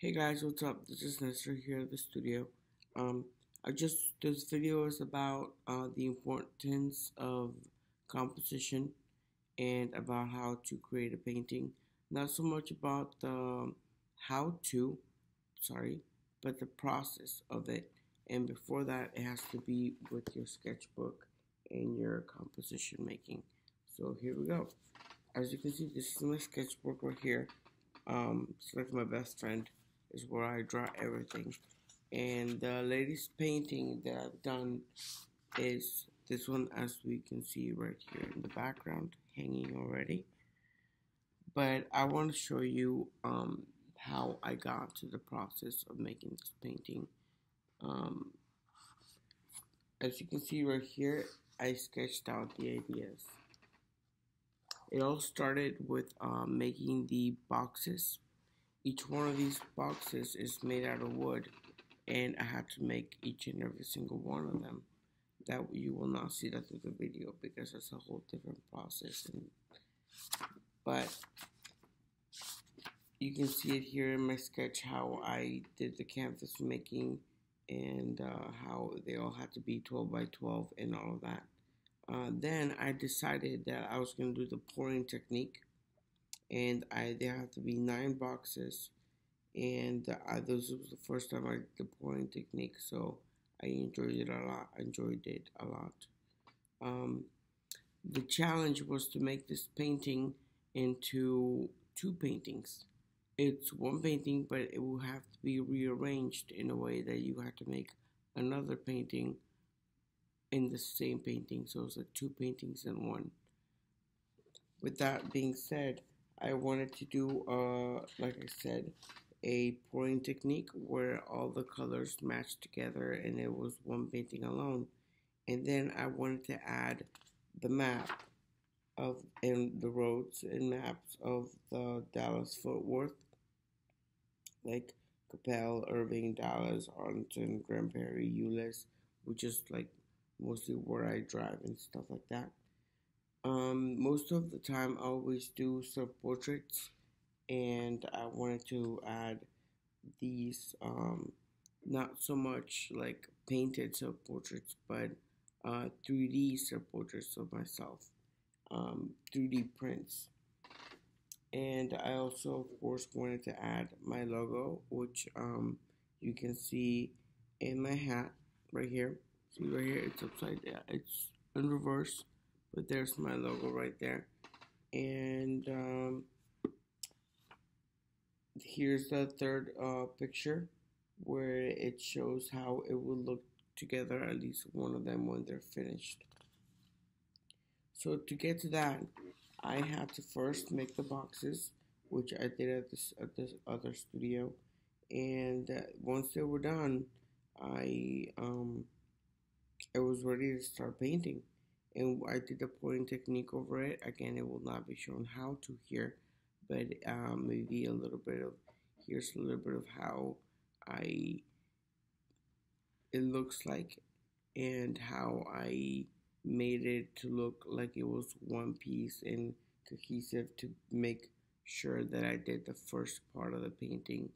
Hey guys, what's up? This is Nestor here at the studio. Um, I just this video is about uh, the importance of composition and about how to create a painting. Not so much about the how to, sorry, but the process of it. And before that, it has to be with your sketchbook and your composition making. So here we go. As you can see, this is my sketchbook right here. Um, it's like my best friend is where I draw everything. And the latest painting that I've done is this one as we can see right here in the background hanging already. But I want to show you um, how I got to the process of making this painting. Um, as you can see right here, I sketched out the ideas. It all started with um, making the boxes each one of these boxes is made out of wood and I had to make each and every single one of them. That you will not see that through the video because it's a whole different process. And, but you can see it here in my sketch how I did the canvas making and uh, how they all had to be 12 by 12 and all of that. Uh, then I decided that I was going to do the pouring technique and I there have to be nine boxes. And uh, this was the first time I pouring technique so I enjoyed it a lot enjoyed it a lot. Um, the challenge was to make this painting into two paintings. It's one painting but it will have to be rearranged in a way that you have to make another painting in the same painting. So it's two paintings in one. With that being said I wanted to do, uh, like I said, a pouring technique where all the colors matched together and it was one painting alone. And then I wanted to add the map of and the roads and maps of the Dallas Fort Worth, like Coppell, Irving, Dallas, Arlington, Grand Prairie, Euless, which is like mostly where I drive and stuff like that. Um, most of the time, I always do self portraits, and I wanted to add these um, not so much like painted self portraits, but uh, 3D self portraits of myself, um, 3D prints. And I also, of course, wanted to add my logo, which um, you can see in my hat right here. See right here, it's upside down, it's in reverse but there's my logo right there. And um, here's the third uh, picture where it shows how it will look together, at least one of them when they're finished. So to get to that, I had to first make the boxes, which I did at this at this other studio, and uh, once they were done, I um, I was ready to start painting and I did the pouring technique over it. Again, it will not be shown how to here, but um, maybe a little bit of, here's a little bit of how I, it looks like and how I made it to look like it was one piece and cohesive to make sure that I did the first part of the painting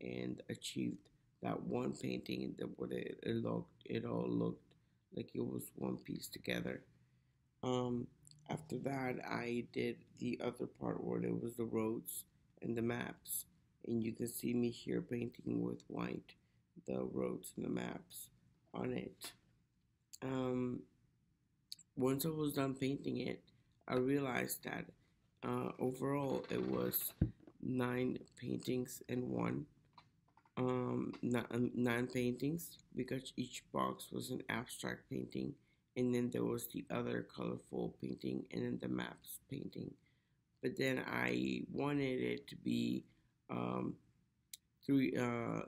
and achieved that one painting that what it, it looked it all looked like it was one piece together um, after that, I did the other part where it was the roads and the maps. And you can see me here painting with white the roads and the maps on it. Um, once I was done painting it, I realized that uh, overall it was nine paintings in one. Um, nine paintings because each box was an abstract painting and then there was the other colorful painting and then the maps painting. But then I wanted it to be um, three uh,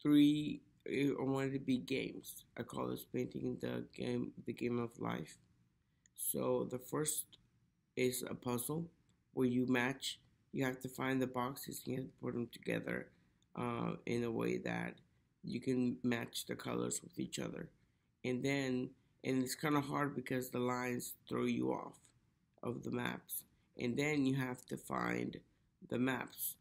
three I wanted to be games. I call this painting the game the game of life. So the first is a puzzle where you match. You have to find the boxes and you have to put them together uh, in a way that you can match the colors with each other and then and it's kind of hard because the lines throw you off of the maps and then you have to find the maps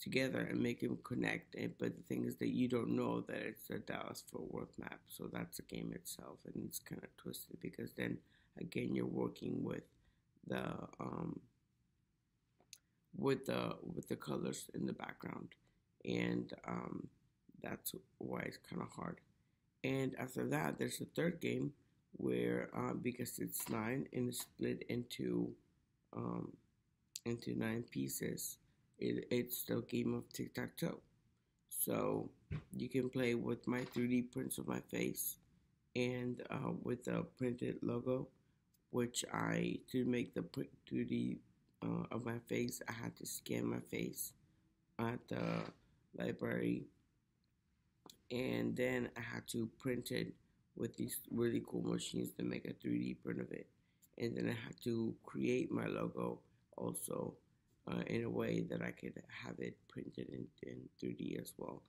together and make them connect. And, but the thing is that you don't know that it's a Dallas Fort Worth map. So that's the game itself, and it's kind of twisted because then again you're working with the um, with the with the colors in the background, and um, that's why it's kind of hard. And after that, there's a third game where uh, because it's nine and it's split into um, into nine pieces, it, it's the game of tic tac toe. So you can play with my 3D prints of my face and uh, with the printed logo, which I to make the 3D uh, of my face, I had to scan my face at the library, and then I had to print it with these really cool machines to make a 3D print of it, and then I had to create my logo also uh, in a way that I could have it printed in, in 3D as well.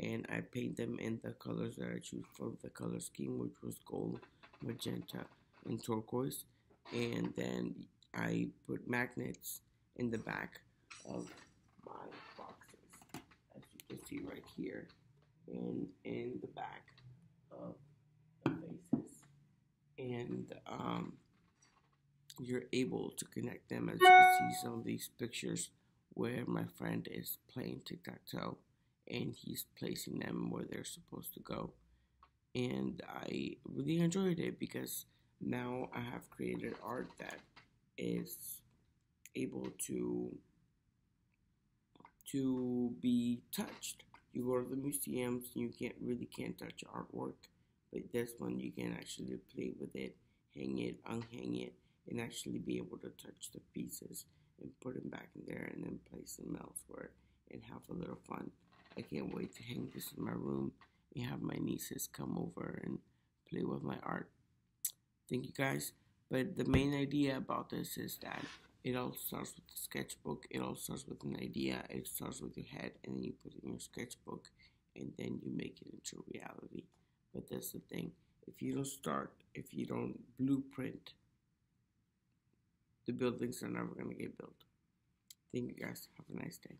And I paint them in the colors that I choose for the color scheme, which was gold, magenta, and turquoise. And then I put magnets in the back of my boxes, as you can see right here, and in the back of the faces. And um, you're able to connect them as you can see some of these pictures where my friend is playing tic-tac-toe and he's placing them where they're supposed to go and I really enjoyed it because now I have created art that is able to to be touched. You go to the museums, you can't really can't touch artwork, but this one you can actually play with it, hang it, unhang it, and actually be able to touch the pieces and put them back in there and then place them elsewhere and have a little fun. I can't wait to hang this in my room and have my nieces come over and play with my art. Thank you guys. But the main idea about this is that it all starts with the sketchbook. It all starts with an idea. It starts with your head, and then you put it in your sketchbook, and then you make it into reality. But that's the thing. If you don't start, if you don't blueprint the buildings are never going to get built. Thank you guys. Have a nice day.